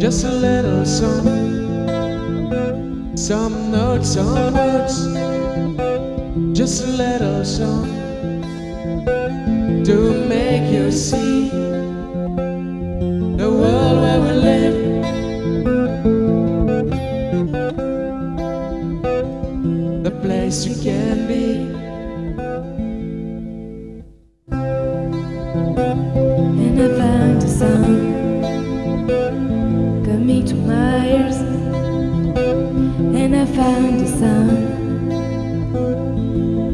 Just a little song, some notes, some words. Just a little song to make you see. Place you can be. And I found a song coming to my ears. And I found a sound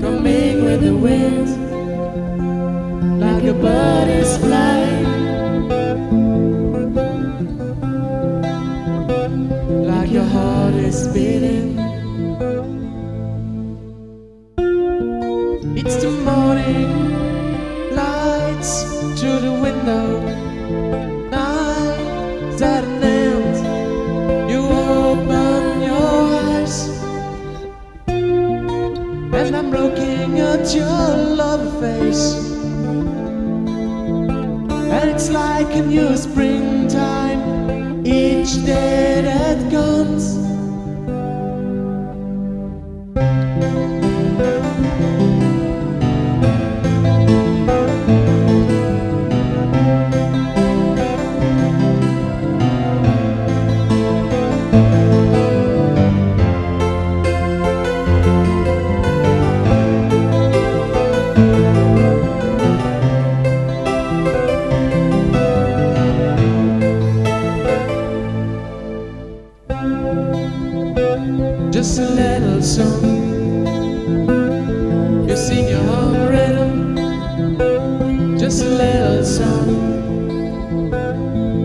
Coming with the wind, like a flying, like your heart is beating. It's the morning, lights through the window, night at. You open your eyes. And I'm looking at your love face And it's like a new springtime Each day Just a little song. You sing your own rhythm. Just a little song.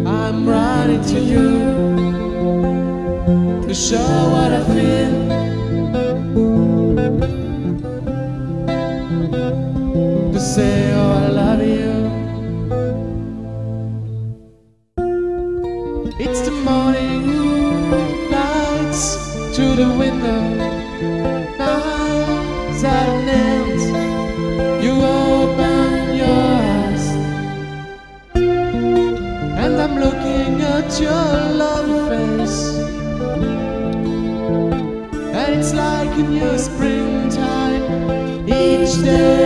I'm writing to you To show what I feel. To say oh I love you. It's the morning lights the window. Now's at an end. You open your eyes, and I'm looking at your love face. And it's like a new springtime each day.